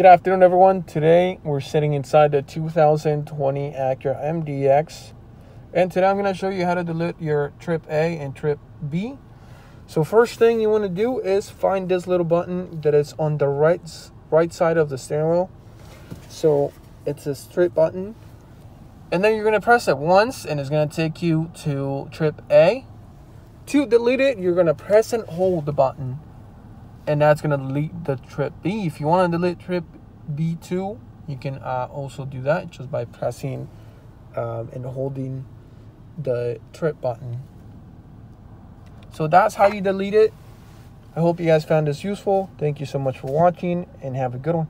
Good afternoon, everyone. Today we're sitting inside the 2020 Acura MDX, and today I'm going to show you how to delete your trip A and trip B. So first thing you want to do is find this little button that is on the right right side of the steering wheel. So it's a straight button, and then you're going to press it once, and it's going to take you to trip A. To delete it, you're going to press and hold the button and that's gonna delete the trip B. If you want to delete trip B2, you can uh, also do that just by pressing um, and holding the trip button. So that's how you delete it. I hope you guys found this useful. Thank you so much for watching and have a good one.